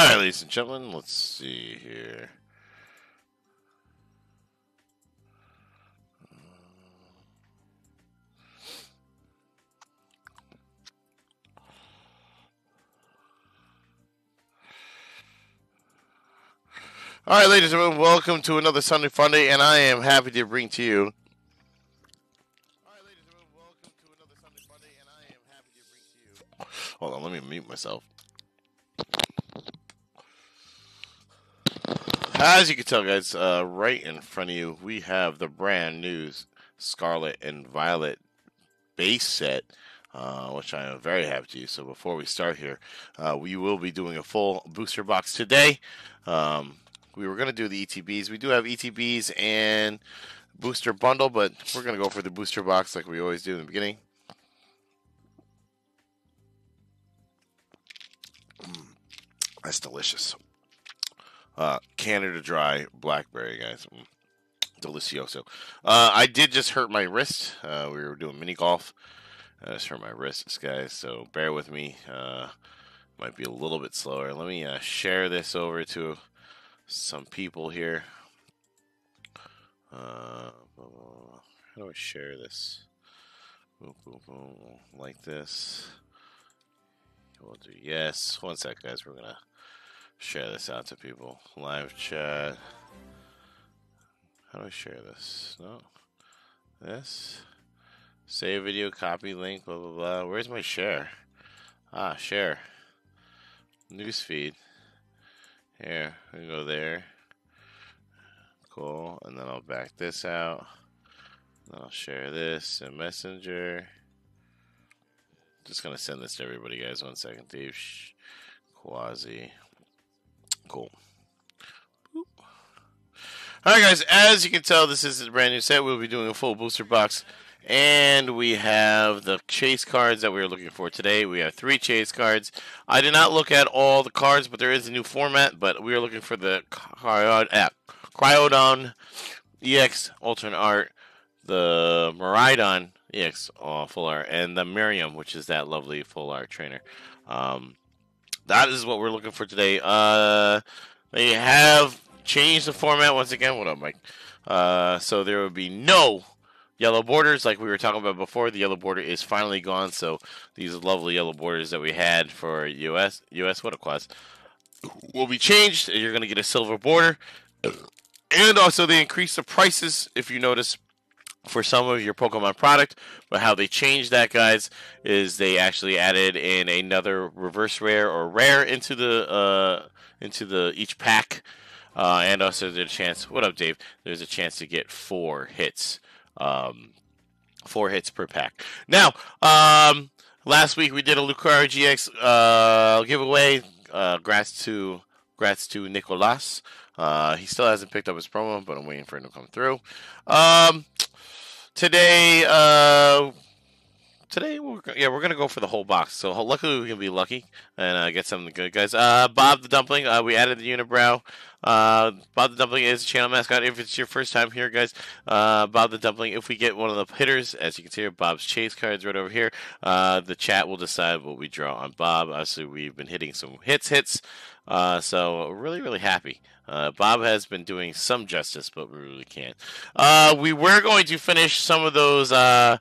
All right, ladies and gentlemen, let's see here. All right, ladies and gentlemen, welcome to another Sunday Funday, and I am happy to bring to you. Hold on, let me mute myself. As you can tell, guys, uh, right in front of you, we have the brand new Scarlet and Violet base set. Uh, which I am very happy to use. So before we start here, uh, we will be doing a full booster box today. Um, we were going to do the ETBs. We do have ETBs and booster bundle, but we're going to go for the booster box like we always do in the beginning. Mm, that's delicious. Uh, Canada Dry Blackberry, guys. Mm, delicioso. Uh, I did just hurt my wrist. Uh, we were doing mini golf. I just hurt my wrists, guys, so bear with me. Uh, might be a little bit slower. Let me uh, share this over to some people here. Uh, how do I share this? Boom, boom, boom, like this. We'll do yes. One sec, guys. We're gonna share this out to people. Live chat. How do I share this? No. This. Save video, copy link, blah blah blah. Where's my share? Ah, share. Newsfeed. Here, go there. Cool. And then I'll back this out. I'll share this in Messenger. Just gonna send this to everybody, guys. One second, Dave. Quasi. Cool. Boop. All right, guys. As you can tell, this is a brand new set. We'll be doing a full booster box and we have the chase cards that we are looking for today. We have three chase cards. I did not look at all the cards, but there is a new format. But we are looking for the Koraidon EX Alternate Art, the Miraidon EX uh, Full Art, and the Miriam, which is that lovely Full Art trainer. Um, that is what we're looking for today. Uh, they have changed the format once again. What up, Mike? Uh, so there will be no yellow borders like we were talking about before the yellow border is finally gone so these lovely yellow borders that we had for us us what a class will be changed you're going to get a silver border and also they increased the prices if you notice for some of your pokemon product but how they changed that guys is they actually added in another reverse rare or rare into the uh into the each pack uh, and also there's a chance what up dave there's a chance to get four hits um, four hits per pack. Now, um, last week we did a Lucario GX uh, giveaway. Uh, grats to grats to Nicolas. Uh, he still hasn't picked up his promo, but I'm waiting for him to come through. Um, today, uh, today we're yeah we're gonna go for the whole box. So luckily we can be lucky and uh, get something good, guys. Uh, Bob the Dumpling, uh, we added the unibrow. Uh, Bob the Dumpling is a channel mascot. If it's your first time here, guys, uh, Bob the Dumpling. If we get one of the hitters, as you can see here, Bob's chase cards right over here. Uh, the chat will decide what we draw on Bob. Obviously, we've been hitting some hits, hits. Uh, so really, really happy. Uh, Bob has been doing some justice, but we really can't. Uh, we were going to finish some of those uh,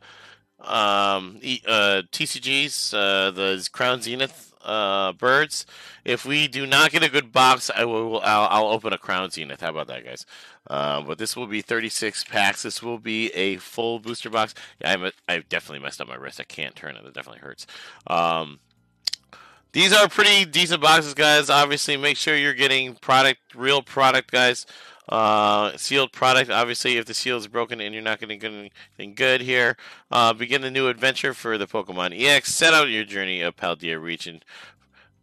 um, uh, TCGs, uh, the Crown Zenith uh, birds. If we do not get a good box, I will. I'll, I'll open a Crown Zenith. How about that, guys? Uh, but this will be 36 packs. This will be a full booster box. Yeah, I'm a, I definitely messed up my wrist. I can't turn it. It definitely hurts. Um, these are pretty decent boxes, guys. Obviously, make sure you're getting product, real product, guys. Uh, sealed product. Obviously, if the seal is broken and you're not going to get anything good here, uh, begin the new adventure for the Pokemon EX. Set out your journey of Paldea region.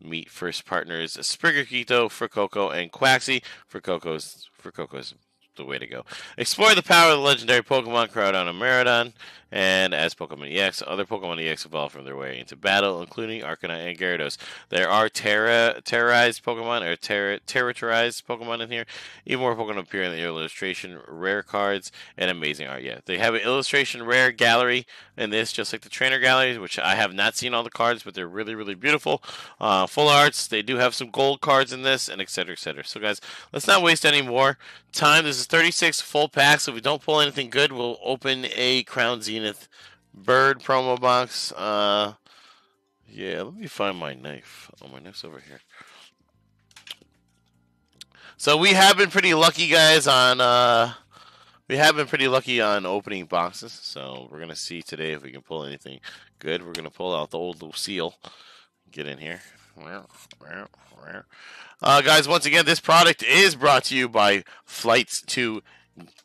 Meet first partners Sprigatito, Fuecoco, and Quaxly. Fuecoco's for Coco's the way to go. Explore the power of the legendary Pokemon Groudon and Miraidon. And as Pokemon EX, other Pokemon EX evolve from their way into battle, including Arcanine and Gyarados. There are terra terrorized Pokemon or terra territorized Pokemon in here. Even more Pokemon appear in the illustration, rare cards, and amazing art. Yeah, they have an illustration rare gallery in this, just like the trainer galleries, which I have not seen all the cards, but they're really, really beautiful. Uh, full arts. They do have some gold cards in this, and etc. etc. So, guys, let's not waste any more time. This is 36 full packs. If we don't pull anything good, we'll open a Crown Zenith Bird promo box. Uh, yeah, let me find my knife. Oh, my knife's over here. So we have been pretty lucky, guys, on uh, we have been pretty lucky on opening boxes. So we're gonna see today if we can pull anything good. We're gonna pull out the old Lucille. Get in here. Uh, guys, once again, this product is brought to you by Flights to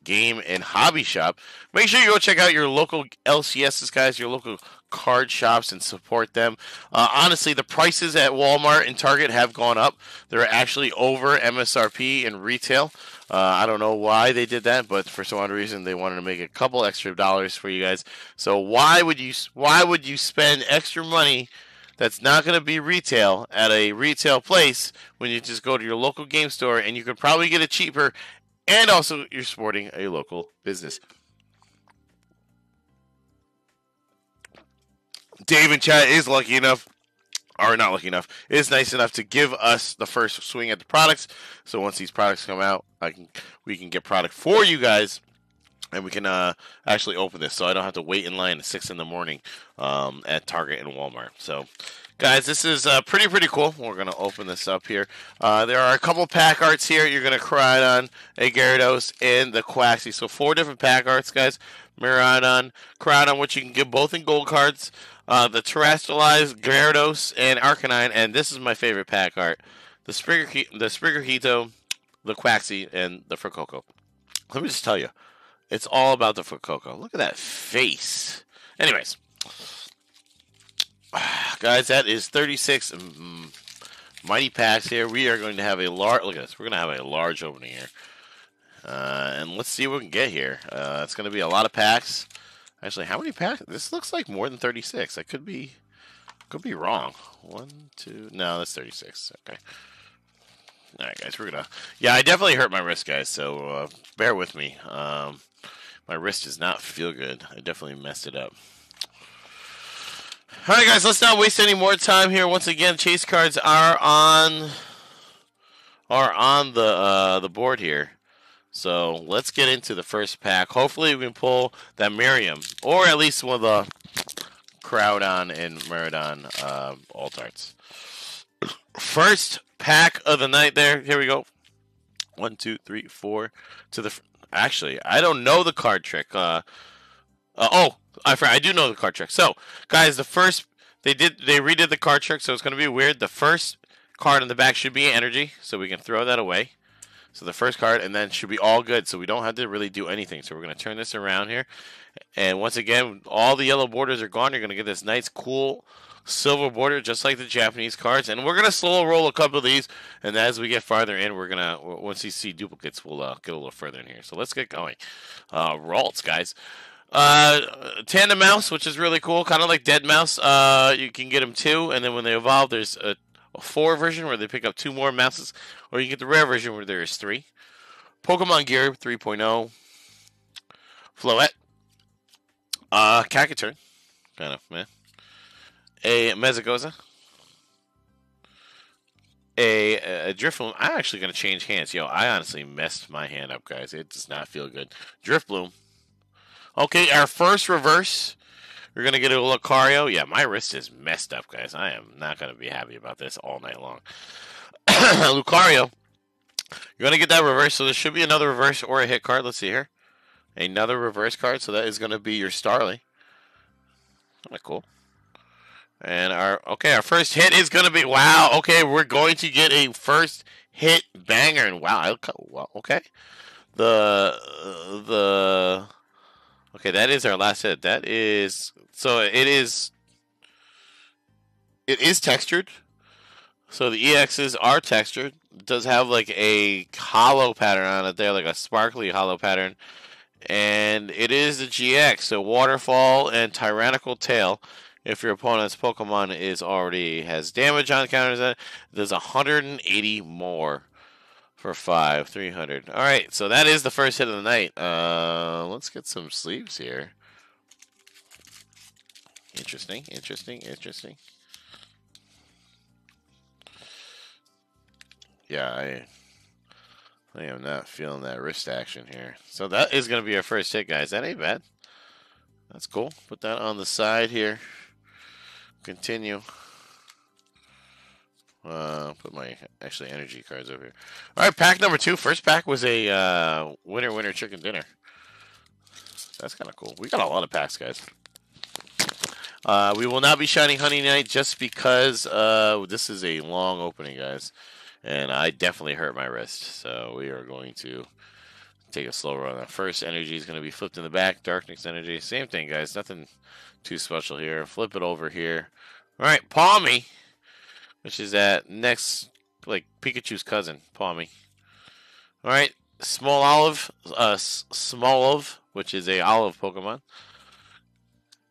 Game and Hobby Shop. Make sure you go check out your local LCSs, guys, your local card shops, and support them. Uh, honestly, the prices at Walmart and Target have gone up. They're actually over MSRP in retail. Uh, I don't know why they did that, but for some odd reason they wanted to make a couple extra dollars for you guys. So why would you why would you spend extra money that's not going to be retail at a retail place when you just go to your local game store and you could probably get it cheaper and also you're supporting a local business. Dave and Chad is lucky enough, or not lucky enough, is nice enough to give us the first swing at the products. So once these products come out, I can we can get product for you guys, and we can uh, actually open this. So I don't have to wait in line at six in the morning um, at Target and Walmart. So Guys, this is uh, pretty, pretty cool. We're going to open this up here. Uh, there are a couple pack arts here. You're going to Koraidon, a Gyarados, and the Quaxly. So four different pack arts, guys. Miraidon, Koraidon, which you can get both in gold cards. Uh, the Terastallized Gyarados and Arcanine. And this is my favorite pack art. The Springer, the Spriggito, the Quaxly, and the Fuecoco. Let me just tell you. It's all about the Fuecoco. Look at that face. Anyways. Guys, that is 36 um, mighty packs here. We are going to have a large, look at this, we're going to have a large opening here. Uh, and let's see what we can get here. Uh, it's going to be a lot of packs. Actually, how many packs? This looks like more than 36. I could be, could be wrong. One, two, no, that's 36. Okay. All right, guys, we're gonna. Yeah, I definitely hurt my wrist, guys. So uh, bear with me. Um, my wrist does not feel good. I definitely messed it up. All right, guys, let's not waste any more time here. Once again, chase cards are on are on the uh, the board here. So let's get into the first pack. Hopefully, we can pull that Miriam, or at least one of the Koraidon and Miraidon uh, alt arts. First pack of the night. There, here we go. One, two, three, four. To the actually, I don't know the card trick. Uh, uh, oh, I I do know the card trick. So, guys, the first they did they redid the card trick, so it's going to be weird. The first card in the back should be energy, so we can throw that away. So the first card, and then should be all good, so we don't have to really do anything. So we're going to turn this around here, and once again, all the yellow borders are gone. You're going to get this nice, cool silver border, just like the Japanese cards. And we're going to slow roll a couple of these, and as we get farther in, we're going to once you see duplicates, we'll uh, get a little further in here. So let's get going. Uh, Ralts, guys. Uh, Tandemaus, which is really cool, kind of like Dead Mouse. Uh, you can get them two, and then when they evolve, there's a, a, four version where they pick up two more mouses, or you get the rare version where there is three. Pokemon Gear 3.0, Floette, uh, Cacturne, kind of man, a Mesagoza, a, a. I'm actually to change hands. Yo, I honestly messed my hand up, guys. It does not feel good. Drifloon. Okay, our first reverse. We're gonna get a Lucario. Yeah, my wrist is messed up, guys. I am not gonna be happy about this all night long. Lucario. You're gonna get that reverse, so there should be another reverse or a hit card. Let's see here. Another reverse card, so that is gonna be your Starly. Of cool. And our okay, our first hit is gonna be wow. Okay, we're going to get a first hit banger, and wow, okay. The the Okay, that is our last hit. That is so it is it is textured. So the EXs are textured. It does have like a hollow pattern on it there, like a sparkly hollow pattern. and it is the GX. So Waterfall and Tyrannical Tail. If your opponent's Pokemon is already has damage on counters, there's 180 more for five, 300. All right, so that is the first hit of the night. Uh, let's get some sleeves here. Interesting, interesting, interesting. Yeah, I, I am not feeling that wrist action here. So that is going to be our first hit, guys. That ain't bad. That's cool. Put that on the side here. Continue. Uh, put my actually energy cards over here. All right, pack number two. First pack was a uh, winner winner chicken dinner. That's kind of cool. We got a lot of packs, guys. Uh, we will not be shining Honey Night just because uh, this is a long opening, guys. And I definitely hurt my wrist. So we are going to take a slow run. First energy is going to be flipped in the back. Darkness energy. Same thing, guys. Nothing too special here. Flip it over here. All right, Pawmi, which is that next, like Pikachu's cousin, Pawmi. All right, Small Olive, uh, Small Olive, which is a olive Pokemon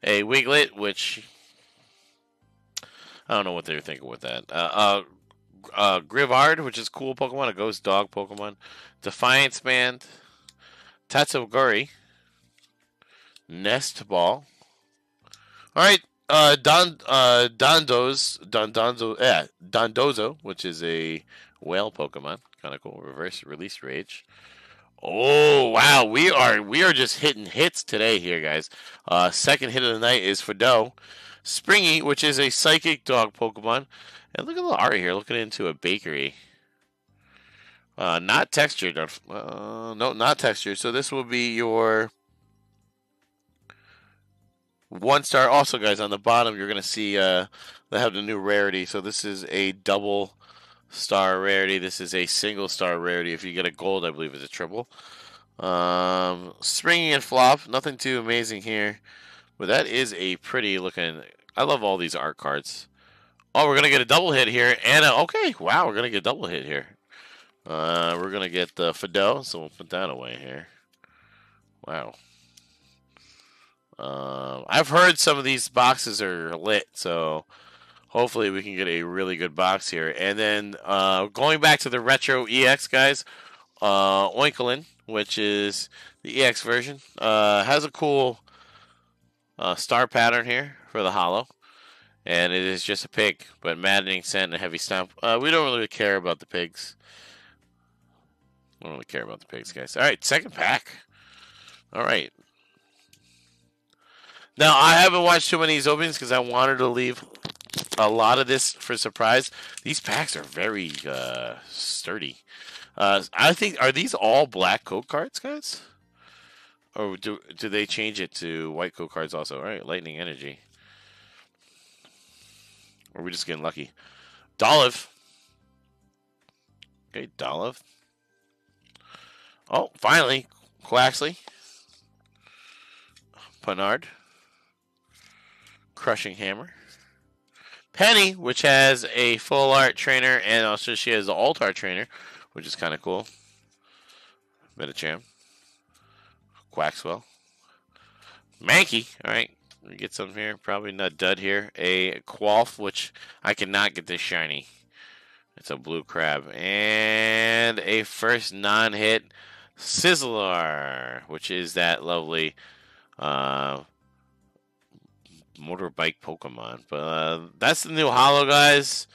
a Wiglett, which I don't know what they are thinking with that. Uh, uh, uh, Greavard, which is cool Pokemon, a ghost dog Pokemon. Defiance Band, Tatsugiri, Nest Ball. All right, uh, Don uh, Dondo's Don Donzo yeah Dondozo, which is a whale Pokemon, kind of cool. Reverse release rage. Oh wow, we are we are just hitting hits today here, guys. Uh, second hit of the night is Fidough. Springy, which is a psychic dog Pokemon. And look at the art here, looking into a bakery. Uh, not textured. Uh, no, not textured. So this will be your one star. Also, guys, on the bottom, you're going to see uh, they have the new rarity. So this is a double star rarity. This is a single star rarity. If you get a gold, I believe it's a triple. Um, springy and flop. Nothing too amazing here. But that is a pretty looking. I love all these art cards. Oh, we're going to get a double hit here. And okay, wow, we're going to get a double hit here. Uh, we're going to get the Fidough, so we'll put that away here. Wow. Um, I've heard some of these boxes are lit, so hopefully we can get a really good box here. And then uh, going back to the retro EX guys, uh, Oinkologne, which is the EX version, uh, has a cool uh, star pattern here for the hollow. And it is just a pig, but maddening scent and a heavy stomp. Uh, we don't really care about the pigs. I don't really care about the pigs, guys. All right, second pack. All right. Now, I haven't watched too many of these openings because I wanted to leave a lot of this for surprise. These packs are very uh, sturdy. Uh, I think are these all black code cards, guys? Or do do they change it to white code cards also? All right, lightning energy. Or are we just getting lucky? Dolliv. Okay, Dolliv. Oh, finally, Quaxly. Panard. Crushing Hammer. Penny, which has a full art trainer, and also she has the alt art trainer, which is kind of cool. Medicham. Quaxwell. Mankey, alright. We get some here. Probably not dud here. A Quaff, which I cannot get this shiny. It's a blue crab. And a first non hit Sizzler, which is that lovely uh, motorbike Pokemon. But uh, that's the new Hollow, guys.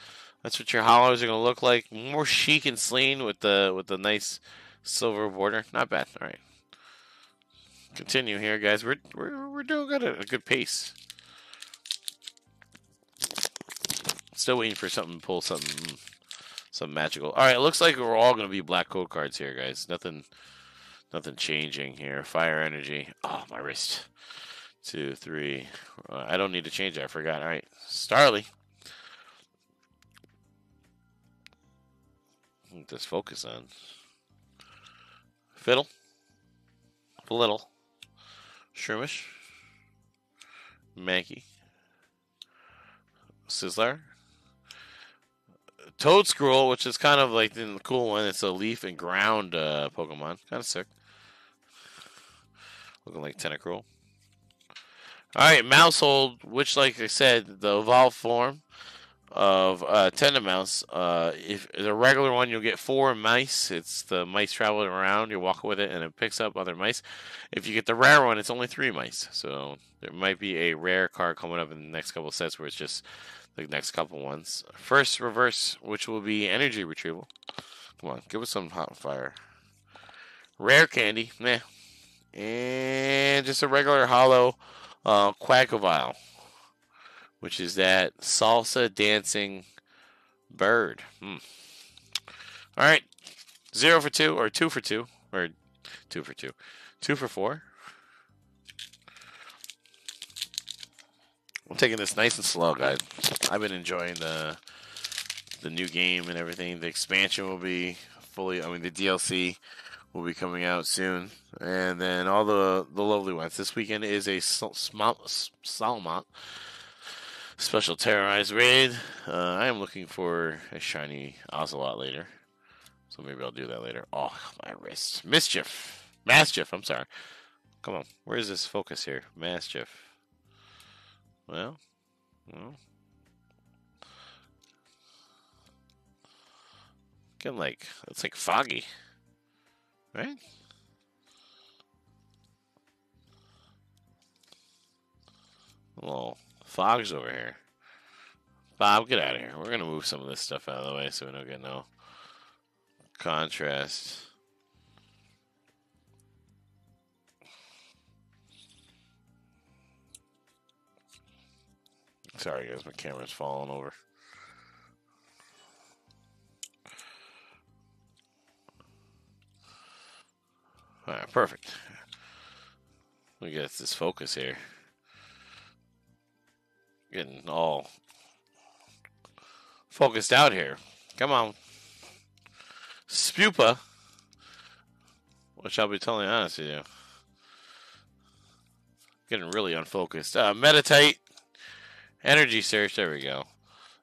That's what your Hollows are gonna look like. More chic and clean with the with the nice silver border. Not bad. All right. Continue here, guys. We're we're we're doing good at a good pace. Still waiting for something to pull something some magical. All right, looks like we're all going to be black code cards here, guys. Nothing nothing changing here. Fire energy. Oh, my wrist two, three. Uh, I don't need to change it. I forgot. All right. Starly. Just focus on. Fiddle. Little. Shroomish. Mankey. Sizzler. Toedscruel, which is kind of like the cool one. It's a leaf and ground uh, Pokemon. Kind of sick. Looking like Tentacruel. Alright, Maushold, which, like I said, the evolved form of uh, Tandemaus. Uh, if the regular one, you'll get four mice. It's the mice traveling around. You walk with it, and it picks up other mice. If you get the rare one, it's only three mice. So there might be a rare card coming up in the next couple sets where it's just the next couple ones. First reverse, which will be energy retrieval. Come on, give us some hot fire. Rare candy, meh. And just a regular hollow uh, Quaquaval, which is that salsa dancing bird. Hmm. All right, zero for two, or two for two, or two for two, two for four. I'm taking this nice and slow, guys. I've been enjoying the the new game and everything. The expansion will be fully. I mean, the DLC will be coming out soon, and then all the the lovely ones. This weekend is a Salmont special terrorized raid. Uh, I am looking for a shiny Ocelot later, so maybe I'll do that later. Oh, my wrist, mischief, mischief. I'm sorry. Come on, where is this focus here? Mischief. Well, well. Getting like it's like foggy. Right? Little fogs over here. Bob, get out of here. We're going to move some of this stuff out of the way so we don't get no contrast. Sorry, guys, my camera's falling over. Alright, perfect. We get this focus here. Getting all focused out here. Come on. Spupa. Which I'll be totally honest with you. Getting really unfocused. Uh, Meditite. Energy Search. There we go.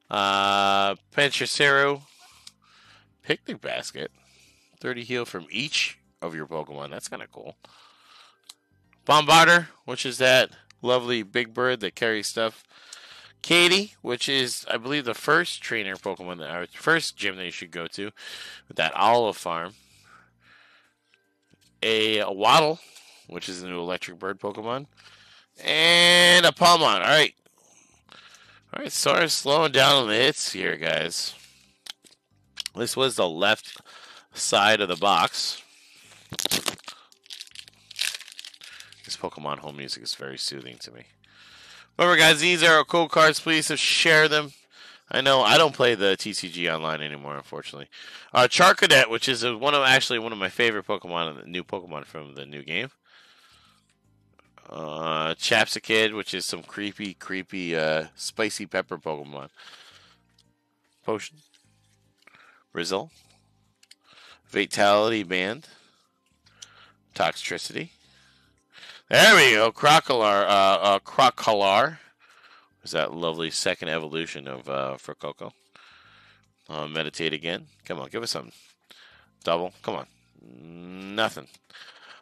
Uh, Pinchaceru. Picnic Basket. 30 heal from each of your Pokemon. That's kind of cool. Bombirdier, which is that lovely big bird that carries stuff. Katy, which is, I believe, the first trainer Pokemon, that, or first gym that you should go to, with that Olive Farm. A, a Waddle, which is the new electric bird Pokemon. And a Palmon. All right. All right, sorry, slowing down on the hits here, guys. This was the left side of the box. This Pokemon home music is very soothing to me. Remember, guys, these are cool cards. Please share them. I know I don't play the TCG online anymore, unfortunately. Uh, Charcadet, which is one of actually one of my favorite Pokemon, new Pokemon from the new game. Uh, Capsakid, which is some creepy, creepy, uh, spicy pepper Pokemon. Potion. Rizal. Vitality Band. Toxtricity. There we go. Crocalor. Uh, uh, Crocalor. Is that lovely second evolution of uh, Fuecoco. Uh, Meditite again. Come on, give us some double. Come on. Nothing.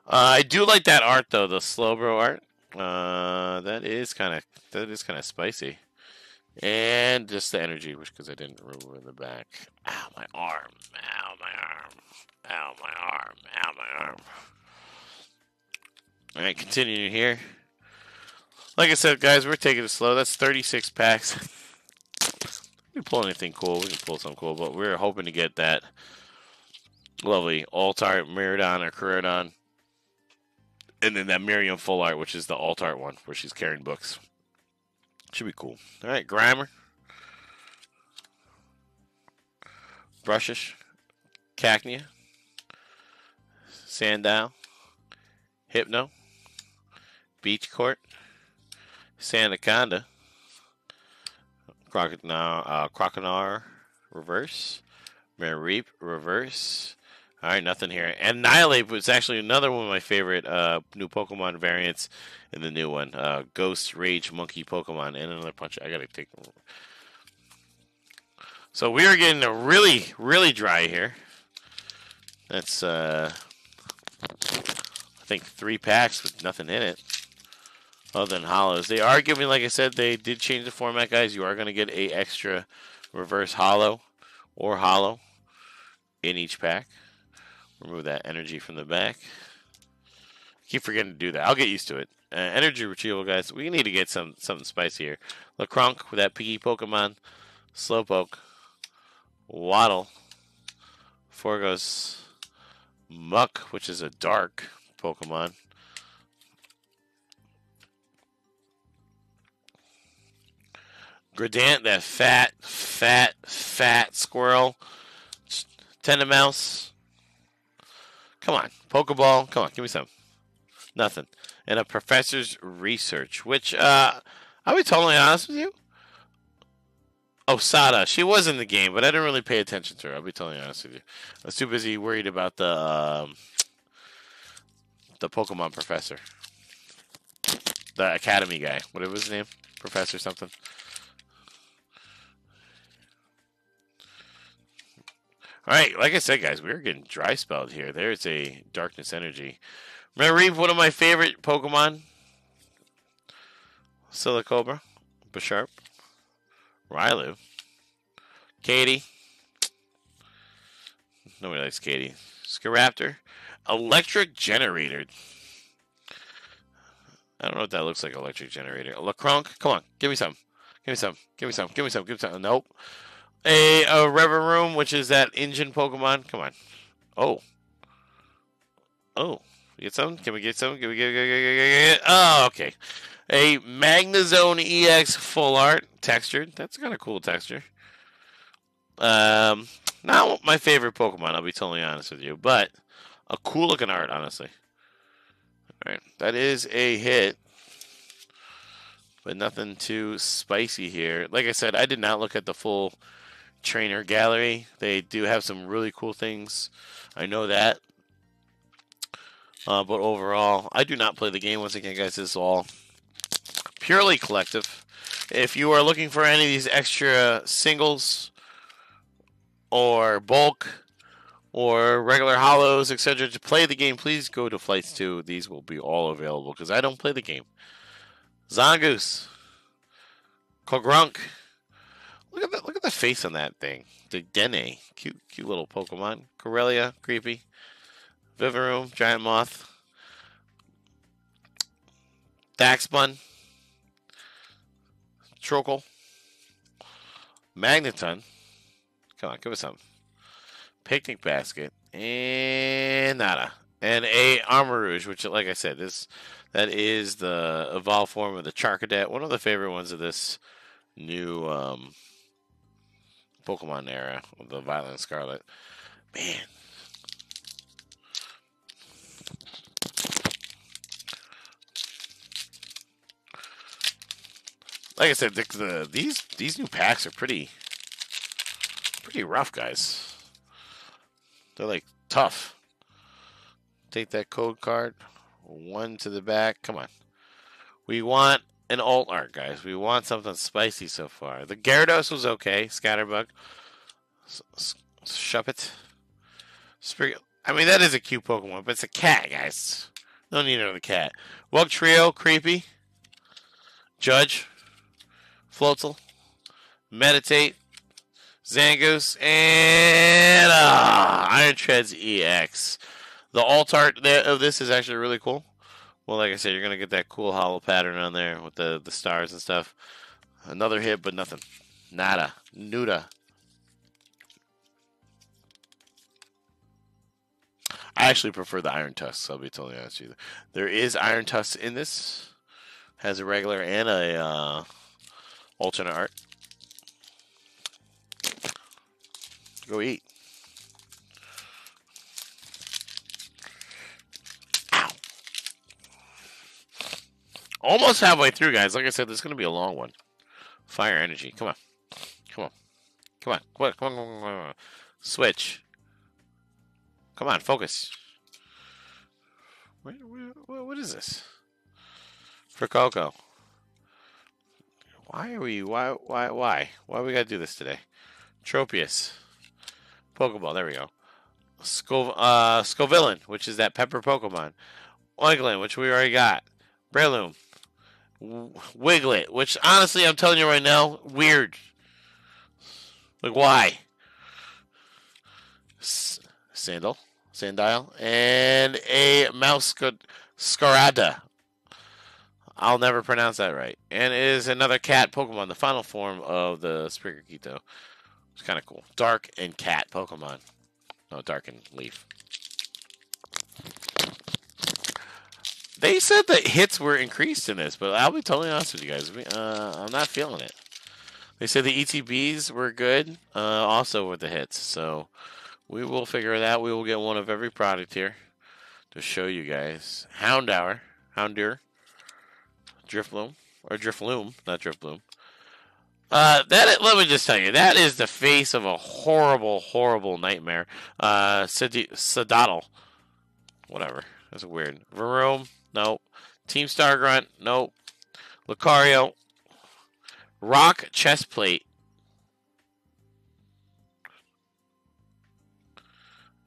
Uh, I do like that art though, the Slowbro art. Uh, that is kind of that is kind of spicy, and just the energy, which because I didn't remove in the back. Ow, my arm! Ow, my arm! Ow, my arm. Ow, my arm. All right, continuing here. Like I said, guys, we're taking it slow. That's 36 packs. we can pull anything cool. We can pull something cool, but we're hoping to get that lovely Alt-Art Miraidon or Koraidon. And then that Miriam full art, which is the Alt-Art one, where she's carrying books. Should be cool. All right, Grimer. Brushish. Cacnea. Sandile, Hypno, Beach Court, Sandaconda, Croconar, uh, Croconar Reverse, Mareep Reverse. All right, nothing here. Annihilape was actually another one of my favorite uh, new Pokemon variants in the new one. Uh, Ghost Rage Monkey Pokemon and another punch. I gotta take. So we are getting really, really dry here. That's uh, I think, three packs with nothing in it other than hollows. They are giving, like I said, they did change the format, guys. You are going to get a extra reverse hollow or hollow in each pack. Remove that energy from the back. Keep forgetting to do that. I'll get used to it. Uh, energy retrieval, guys. We need to get some something spicy here. Lechonk with that piggy Pokemon. Slowpoke. Waddle. Forgos. Muck, which is a dark Pokemon. Greedent, that fat, fat, fat squirrel. Tandemaus. Come on. Pokeball. Come on, give me some. Nothing. And a professor's research, which, uh, I'll be totally honest with you. Osada, she was in the game, but I didn't really pay attention to her. I'll be totally honest with you. I was too busy worried about the um, the Pokemon professor, the Academy guy. What was his name? Professor something. All right, like I said, guys, we are getting dry spelled here. There's a darkness energy. Remember, one of my favorite Pokemon, Silicobra, Bisharp, Riolu, Katy. Nobody likes Katy. Staraptor, Electric Generator. I don't know what that looks like, electric generator. Lechonk, come on, give me some. Give me some. Give me some. Give me some. Give me some. Nope. A, a Revavroom, which is that engine Pokemon. Come on. Oh. Oh. Get some? Can we get some? Can we get, get, get, get, get? Oh, okay. A Magnezone EX full art textured. That's kind of cool texture. Um, not my favorite Pokemon. I'll be totally honest with you, but a cool looking art, honestly. All right, that is a hit, but nothing too spicy here. Like I said, I did not look at the full trainer gallery. They do have some really cool things. I know that. Uh, but overall, I do not play the game. Once again, guys, this is all purely collective. If you are looking for any of these extra singles or bulk or regular hollows, etc., to play the game, please go to Flights 2. These will be all available because I don't play the game. Zangoose. Kogrunk. Look at the look at the face on that thing. The Dene. Cute cute little Pokemon. Corellia, creepy. Vivillon, Giant Moth. Dachsbun. Trokel. Magneton. Come on, give us some. Picnic basket. And nada. And a Armarouge, which like I said, is that is the evolved form of the Charcadet, one of the favorite ones of this new um, Pokemon era of the Violet Scarlet. Man, like I said, the, the, these these new packs are pretty pretty rough, guys. They're like tough. Take that code card, one to the back. Come on, we want an alt art, guys. We want something spicy so far. The Gyarados was okay. Scatterbug, Shuppet, Sprig. I mean, that is a cute Pokemon, but it's a cat, guys. No need another cat. Wugtrio, creepy. Judge, Floatzel, Meditite, Zangoose, and uh, Iron Treads EX. The alt art of this is actually really cool. Well, like I said, you're gonna get that cool hollow pattern on there with the the stars and stuff. Another hit, but nothing. Nada. Nuda. I actually prefer the Iron Tusks, I'll be totally honest with you. There is Iron Tusks in this. Has a regular and a uh, alternate art. Go eat. Almost halfway through, guys. Like I said, this is going to be a long one. Fire energy. Come on. Come on. Come on. Come on. Come on. Come on. Come on. Switch. Come on. Focus. What is this? Fuecoco. Why are we? Why? Why? Why? Why we gotta do this today? Tropius. Pokeball. There we go. Scov- uh, Scovillain, which is that pepper Pokemon. Oiglin, which we already got. Breloom. Wiglett, which honestly, I'm telling you right now, weird. Like, why? S- Sandal, Sandile, and a mouse Scarada. I'll never pronounce that right. And it is another cat Pokemon, the final form of the Sprigatito. It's kind of cool. Dark and cat Pokemon. No, dark and leaf. They said that hits were increased in this, but I'll be totally honest with you guys. Uh, I'm not feeling it. They said the ETBs were good, uh, also with the hits. So we will figure it out. We will get one of every product here to show you guys. Hound Houndour, Houndour, Drifloom, or Drifloom, not Drifloom. Uh, that let me just tell you, that is the face of a horrible, horrible nightmare. Uh, whatever. That's a weird. Varoom, Nope. Team Star Grunt. Nope. Lucario. Rock chest plate.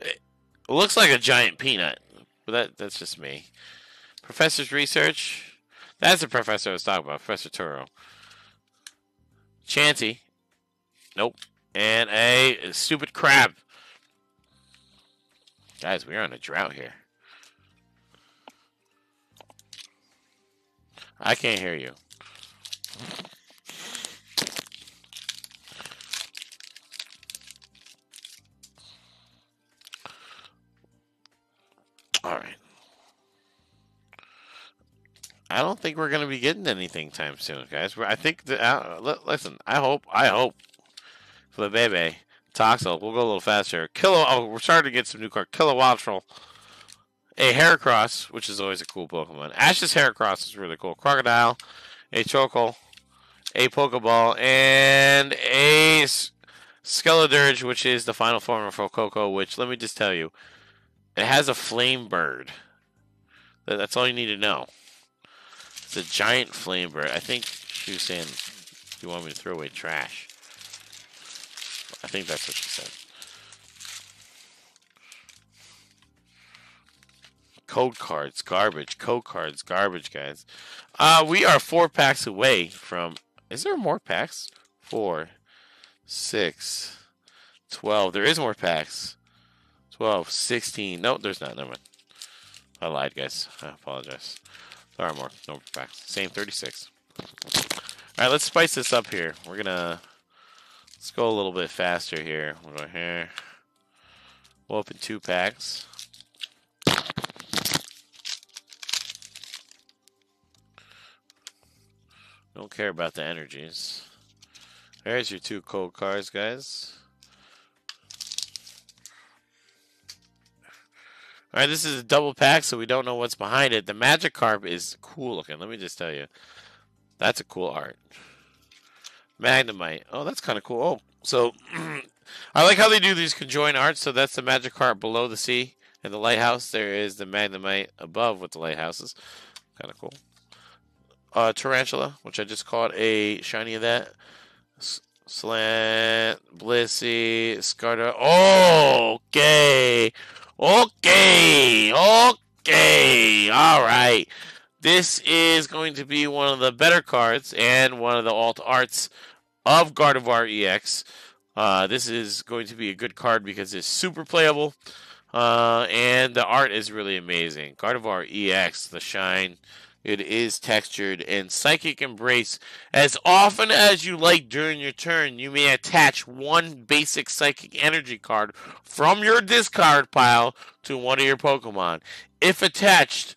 It looks like a giant peanut, but that that's just me. Professor's research. That's the professor I was talking about, Professor Turo. Chansey. Nope. And a stupid crab. Guys, we're on a drought here. I can't hear you. All right. I don't think we're going to be getting anything time soon, guys. I think uh, listen, I hope, I hope for the baby. Toxel, we'll go a little faster. Kilo, oh, we're starting to get some new cards. Kilowattrel a Heracross, which is always a cool Pokemon. Ash's Heracross is really cool. Crocodile, a Chokel, a Pokeball, and a Skeledirge, which is the final form of Fuecoco, which, let me just tell you, it has a flame bird. That's all you need to know. It's a giant flame bird. I think she was saying, you want me to throw away trash. I think that's what she said. Code cards, garbage. Code cards, garbage, guys. Uh, we are four packs away from. Is there more packs? Four, six, twelve. There is more packs. 12, 16. No, there's not. Never mind. I lied, guys. I apologize. There are more. No more packs. Same 36. All right, let's spice this up here. We're gonna let's go a little bit faster here. We'll go here. We'll open two packs. Don't care about the energies. There's your two cold cards, guys. Alright, this is a double pack, so we don't know what's behind it. The Magikarp is cool looking, let me just tell you. That's a cool art. Magnemite. Oh, that's kind of cool. Oh, so I like how they do these conjoined arts. So that's the Magikarp below the sea and the lighthouse. There is the Magnemite above with the lighthouses. Kind of cool uh, Tarantula, which I just caught a shiny of that. S- Slant, Blissey, Scarda. Okay. Okay. Okay. All right. This is going to be one of the better cards and one of the alt arts of Gardevoir EX. Uh, this is going to be a good card because it's super playable. Uh, and the art is really amazing. Gardevoir EX, the shine. It is textured and Psychic Embrace. As often as you like during your turn, you may attach one basic Psychic Energy card from your discard pile to one of your Pokemon. If attached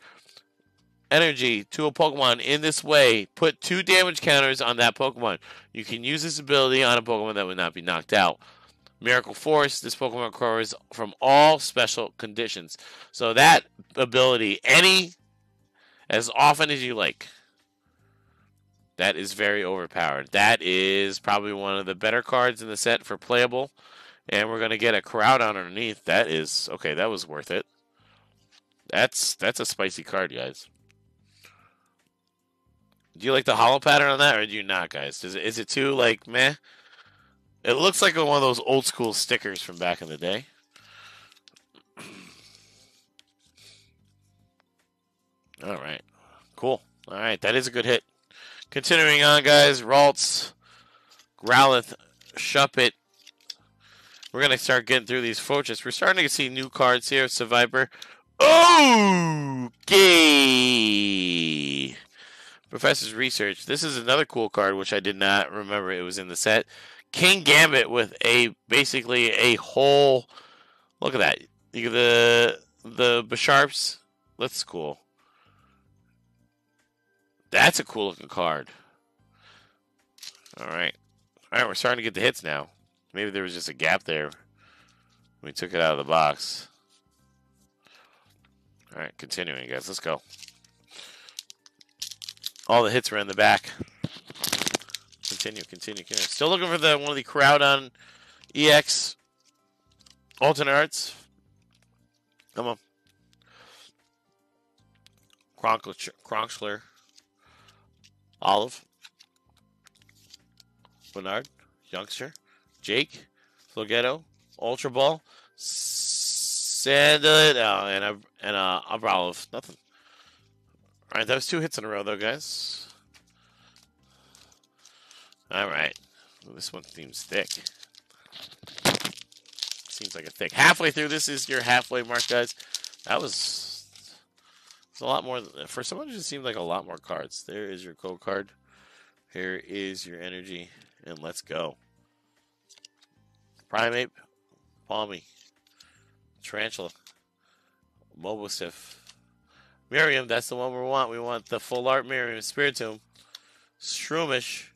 energy to a Pokemon in this way, put two damage counters on that Pokemon. You can use this ability on a Pokemon that would not be knocked out. Miracle Force, this Pokemon recovers from all special conditions. So that ability, any as often as you like. That is very overpowered. That is probably one of the better cards in the set for playable. And we're gonna get a crowd on underneath. That is okay, that was worth it. That's that's a spicy card, guys. Do you like the hollow pattern on that or do you not, guys? Is it is it too like meh? It looks like one of those old school stickers from back in the day. All right. Cool. All right. That is a good hit. Continuing on, guys. Ralts, Growlithe, Shuppet. We're going to start getting through these fortress. We're starting to see new cards here. Survivor. Okay. Professor's Research. This is another cool card, which I did not remember it was in the set. Kingambit with a basically a whole. Look at that. You get the the Bisharps. That's cool. That's a cool looking card. All right. All right, we're starting to get the hits now. Maybe there was just a gap there. We took it out of the box. All right, continuing, guys. Let's go. All the hits are in the back. Continue, continue, continue. Still looking for the one of the Koraidon EX alternate arts. Come on. Kronkler. Olive. Bernard. Youngster. Jake. Floghetto. Ultra Ball. Sandalid. Oh, and a and uh, a Abralov. Nothing. All right, that was two hits in a row, though, guys. All right. Well, this one seems thick. Seems like a thick. Halfway through, this is your halfway mark, guys. That was, was a lot more. For someone, just seemed like a lot more cards. There is your code card. Here is your energy, and let's go. Primeape, Pawmi, Tarountula, Mabosstiff, Miriam, that's the one we want. We want the full art Miriam, Spiritomb, Shroomish,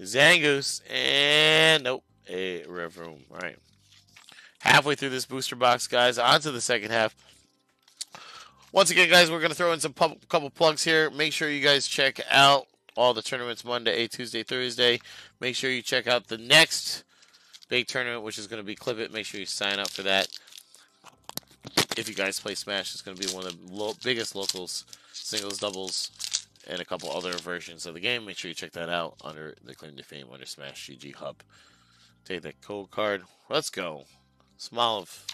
Zangoose, and nope, a Revroom. All right. Halfway through this booster box, guys. On to the second half. Once again, guys, we're going to throw in some pub- couple plugs here. Make sure you guys check out all the tournaments Monday, Tuesday, Thursday. Make sure you check out the next big tournament, which is going to be Clip It. Make sure you sign up for that if you guys play Smash, it's going to be one of the lo- biggest locals, singles, doubles, and a couple other versions of the game. Make sure you check that out under the claim to fame under Smash GG Hub. Take that code card. Let's go. Smoliv,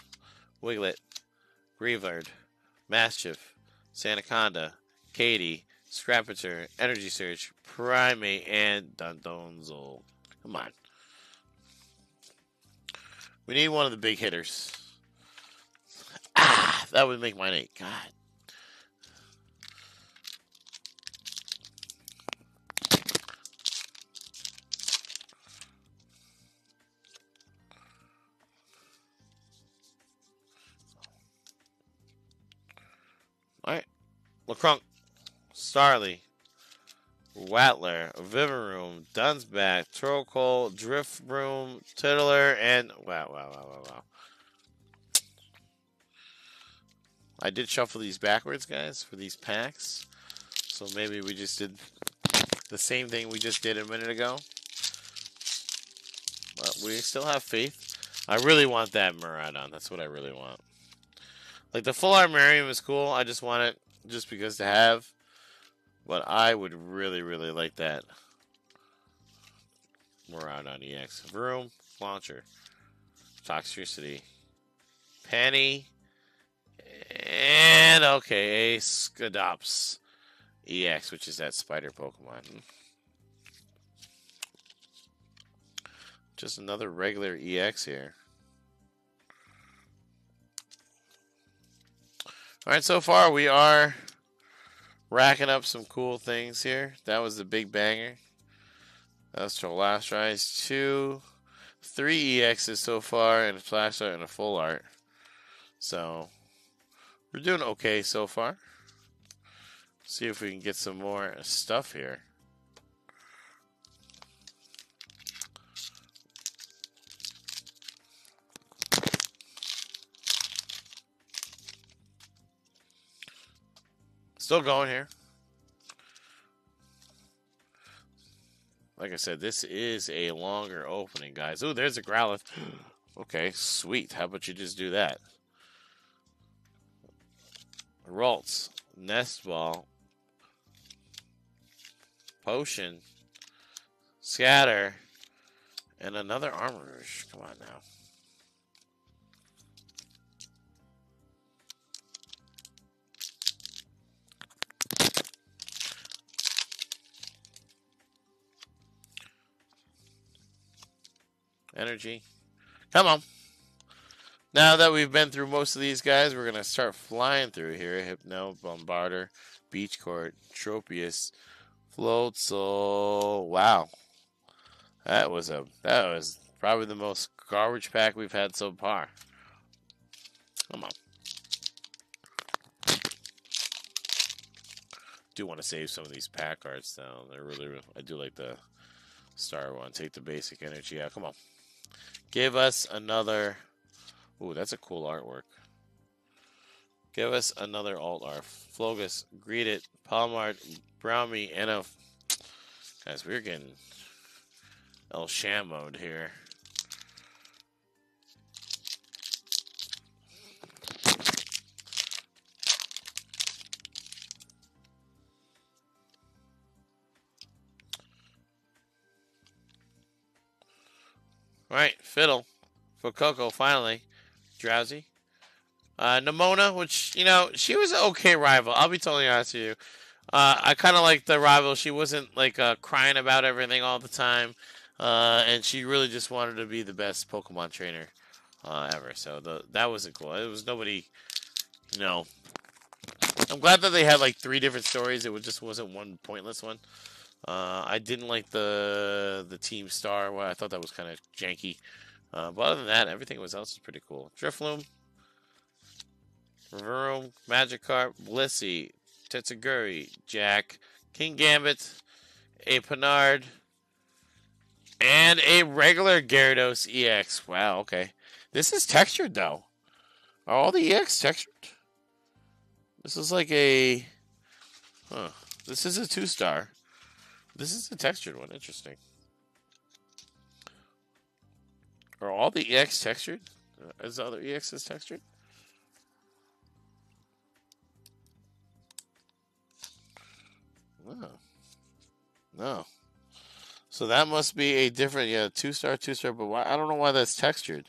Wiglett, Greavard, Maschiff, Sandaconda, Katy, Scrapper, Energy Surge, Primeape, and Dondozo. Come on. We need one of the big hitters. Ah, that would make mine eight. God. Lechonk, Starly, Wattrel, Vivillon, Dachsbun, Trollcoal, Drifloon, Tiddler, and wow, wow, wow, wow, wow. I did shuffle these backwards, guys, for these packs. So maybe we just did the same thing we just did a minute ago. But we still have faith. I really want that Miraidon. That's what I really want. Like, the full Armarium is cool. I just want it just because to have. But I would really, really like that Miraidon EX. Room, Launcher, Toxicity, Penny, and okay, a EX, which is that spider Pokemon. Just another regular EX here. Alright, so far we are racking up some cool things here. That was the big banger. That last Rise 2. Three EXs so far, and a flash art and a full art. So, we're doing okay so far. See if we can get some more stuff here. Still going here. Like I said, this is a longer opening, guys. Oh, there's a Growlithe. okay, sweet. How about you just do that? Ralts, Nest Ball, Potion, Scatter, and another Armarouge. Come on now. Energy. Come on. Now that we've been through most of these guys, we're gonna start flying through here. Hypno, Bombirdier, Beach Court, Tropius, Floatzel. Wow. That was a that was probably the most garbage pack we've had so far. Come on. Do want to save some of these pack cards though. They're really, really I do like the star one. Take the basic energy out. Come on. Give us another Ooh, that's a cool artwork. Give us another alt art. Flogus, Greet It, Palmart, Brownie, and a guys, we're getting El Sham mode here. Right, Fiddle Fuecoco finally. Drowzee. Uh, Nemona, which, you know, she was an okay rival. I'll be totally honest with you. Uh, I kind of like the rival. She wasn't like uh, crying about everything all the time. Uh, and she really just wanted to be the best Pokemon trainer uh, ever. So the, that wasn't cool. It was nobody, you know. I'm glad that they had like three different stories. It just wasn't one pointless one. Uh, I didn't like the the Team Star. Well, I thought that was kind of janky. Uh, but other than that, everything else was pretty cool. Drifloon, Magic Magikarp, Blissey, Tetsuguri, Jack, Kingambit, a Panard, and a regular Gyarados EX. Wow, okay. This is textured, though. Are all the EX textured? This is like a... Huh. This is a two-star. This is a textured one. Interesting. Are all the EX textured? Is the other EXs textured? No. No. So that must be a different, yeah, two star, two star, but why, I don't know why that's textured.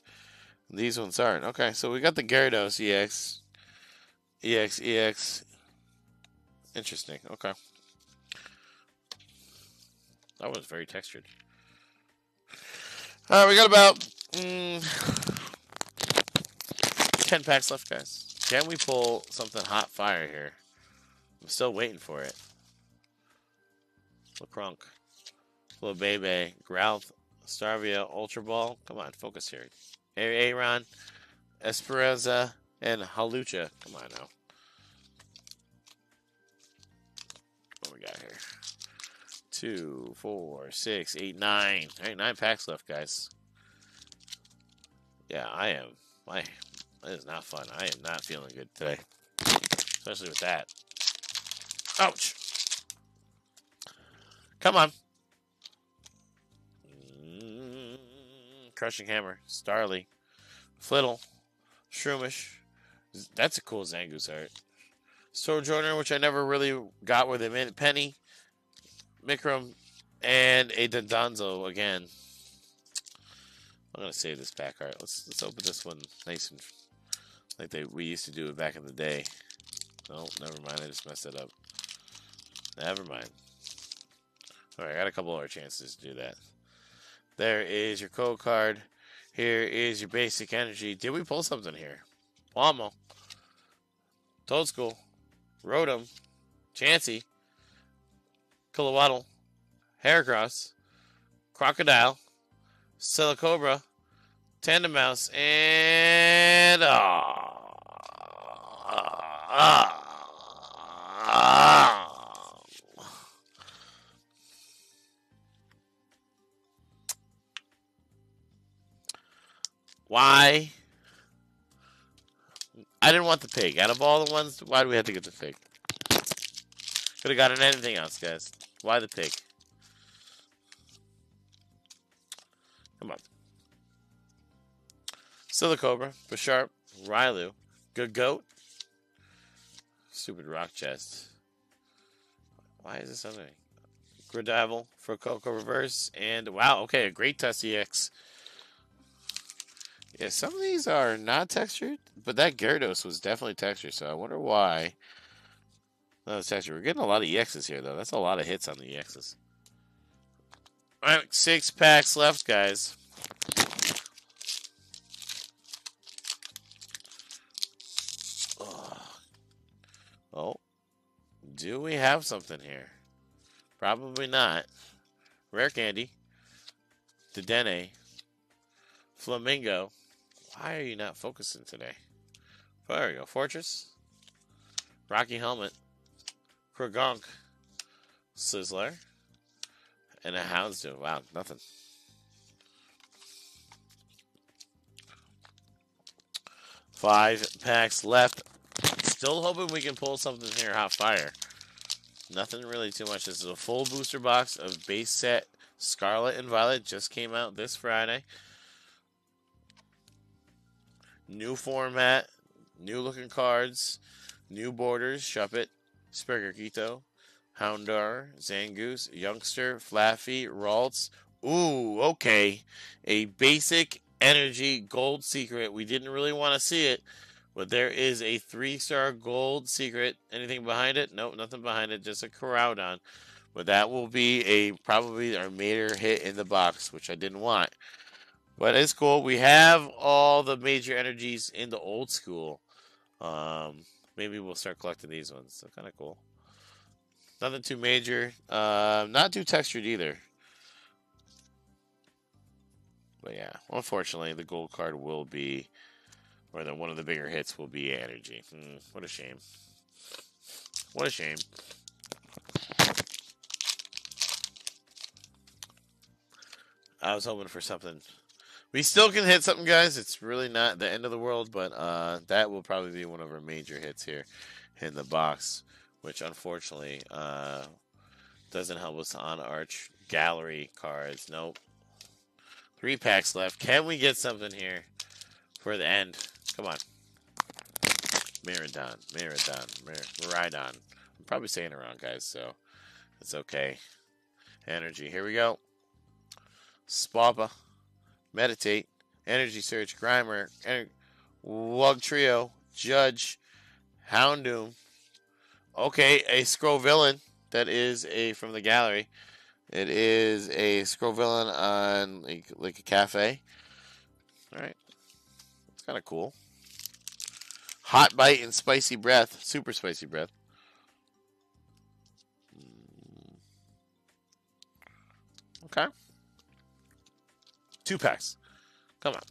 These ones aren't. Okay, so we got the Gyarados EX. EX, EX. Interesting. Okay. That was very textured. All right, we got about mm, 10 packs left, guys. Can we pull something hot fire here? I'm still waiting for it. Lechonk, Flabebe, Growth, Starvia, Ultra Ball. Come on, focus here. Aaron, Esperanza, and Hawlucha. Come on now. What we got here? Two, four, six, eight, nine. All right, nine packs left, guys. Yeah, I am. My, that is not fun. I am not feeling good today. Especially with that. Ouch! Come on. Mm, crushing Hammer. Starly. Flittle. Shroomish. That's a cool Zangoose art. Sojourner, which I never really got with him in. Penny. Mikrom. And a Dondozo again. I'm gonna save this pack art. Let's let's open this one nice and like they we used to do it back in the day. No, never mind. I just messed it up. Never mind. All right, I got a couple more chances to do that. There is your code card. Here is your basic energy. Did we pull something here? Wamo. Toedscool. Rotom. Chansey. Kilowattrel. Heracross. Crocodile. Silicobra, Tandemaus, and. Oh. Why? I didn't want the pig. Out of all the ones, why do we have to get the pig? Could have gotten anything else, guys. Why the pig? Come on. Silicobra, Bisharp, Riolu, Good Goat, Stupid Rock Chest. Why is this other? Gradival Fuecoco Reverse, and wow, okay, a Great Tusk EX. Yeah, some of these are not textured, but that Gyarados was definitely textured, so I wonder why. No, it's actually, we're getting a lot of EXs here, though. That's a lot of hits on the EXs. All right, six packs left, guys. Oh, do we have something here? Probably not. Rare candy. Dedenne. Flamigo. Why are you not focusing today? There we go. Fortress. Rocky helmet. Croagunk. Sizzler. And a Houndstone. Wow, nothing. Five packs left. Still hoping we can pull something here hot fire. Nothing really too much. This is a full booster box of base set Scarlet and Violet. Just came out this Friday. New format, new looking cards, new borders, Shuppet, Sprigatito, Houndour, Zangoose, Youngster, Flaaffy, Ralts. Ooh, okay. A basic energy gold secret. We didn't really want to see it, but there is a three star gold secret. Anything behind it? Nope, nothing behind it. Just a Koraidon. But that will be a probably our major hit in the box, which I didn't want. But it's cool. We have all the major energies in the old school. Um, maybe we'll start collecting these ones. They're kind of cool. Nothing too major. Uh, not too textured either. But yeah, unfortunately, the gold card will be, or the one of the bigger hits will be energy. Hmm, what a shame. What a shame. I was hoping for something. We still can hit something, guys. It's really not the end of the world, but uh, that will probably be one of our major hits here in the box, which unfortunately uh, doesn't help us on Arch Gallery cards. Nope. Three packs left. Can we get something here for the end? Come on. Miradon, Miradon, Mir- Miradon. I'm probably saying it wrong, guys, so it's okay. Energy. Here we go. Spawpa, Meditite, Energy Search, Grimer, Ener- Wugtrio, Judge, Houndoom. Okay, a Scovillain that is a from the gallery. It is a Scovillain on like, like a cafe. All right, it's kind of cool. Hot Bite and Spicy Breath, super spicy breath. Hmm. Okay. Two packs. Come on.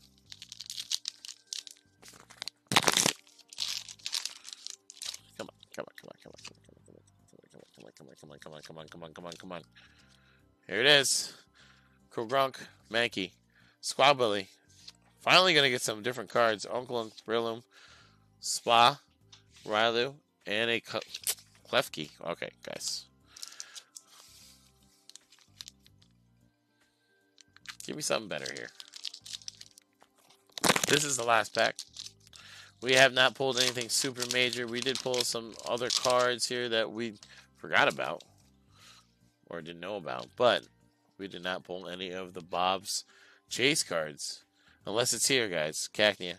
Come on, come on, come on, come on, come on, come on, come on, come on, come on, come on, come on, come on, come on. Here it is. Croagunk, Mankey, Squawkabilly. Finally gonna get some different cards. Uncle Breloom, Spa, Riolu, and a Klefki. Okay, guys. Give me something better here. This is the last pack. We have not pulled anything super major. We did pull some other cards here that we forgot about or didn't know about, but we did not pull any of the Bob's chase cards. Unless it's here, guys. Cacnea.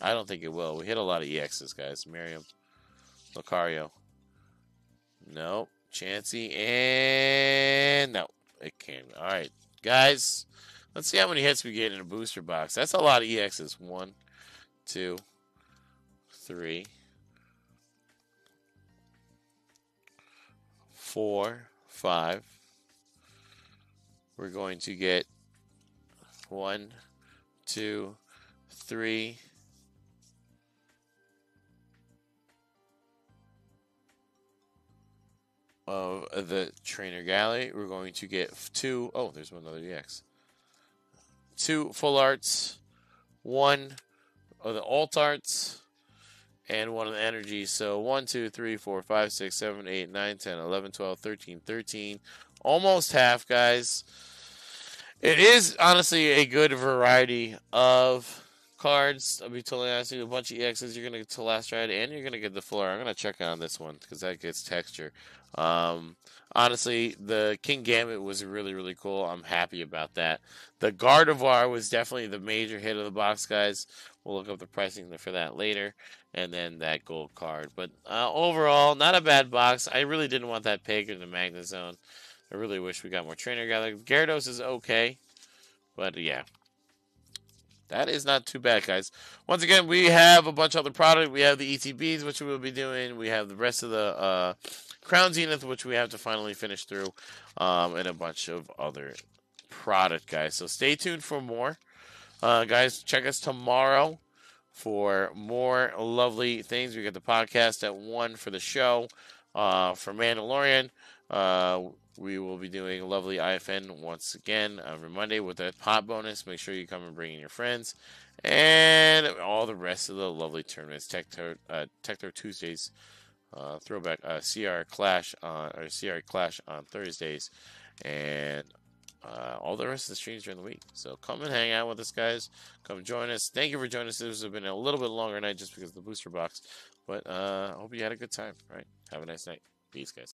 I don't think it will. We hit a lot of EXs, guys. Miriam. Lucario. Nope. Chansey. And no. It came. Alright. Guys. Let's see how many hits we get in a booster box. That's a lot of EXs. One, two, three, four, five. We're going to get one, two, three. Of the trainer galley, we're going to get two. Oh, there's one other two full arts, one of the alt arts, and one of the energies. So 1, 2, 3, 4, 5, 6, 7, 8, 9, 10, 11, 12, 13, 13. Almost half, guys. It is honestly a good variety of cards. I'll be totally honest with you. A bunch of EXs. You're going to get to last ride, and you're going to get the floor. I'm going to check on this one because that gets texture. Um, honestly, the Kingambit was really, really cool. I'm happy about that. The Gardevoir was definitely the major hit of the box, guys. We'll look up the pricing for that later. And then that gold card. But uh, overall, not a bad box. I really didn't want that pig in the Magnezone. I really wish we got more trainer together. Gyarados is okay. But yeah. That is not too bad, guys. Once again, we have a bunch of other product. We have the ETBs, which we will be doing. We have the rest of the uh, Crown Zenith, which we have to finally finish through, um, and a bunch of other product, guys. So stay tuned for more. Uh, guys, check us tomorrow for more lovely things. We got the podcast at 1 for the show. Uh, for Mandalorian, uh, we will be doing lovely IFN once again every Monday with a pot bonus. Make sure you come and bring in your friends. And all the rest of the lovely tournaments. Tech, uh, Tuesdays, uh, throwback, uh, CR Clash on, or CR Clash on Thursdays. And uh, all the rest of the streams during the week. So come and hang out with us, guys. Come join us. Thank you for joining us. This has been a little bit longer night just because of the booster box, but uh, I hope you had a good time. All right, have a nice night. Peace, guys.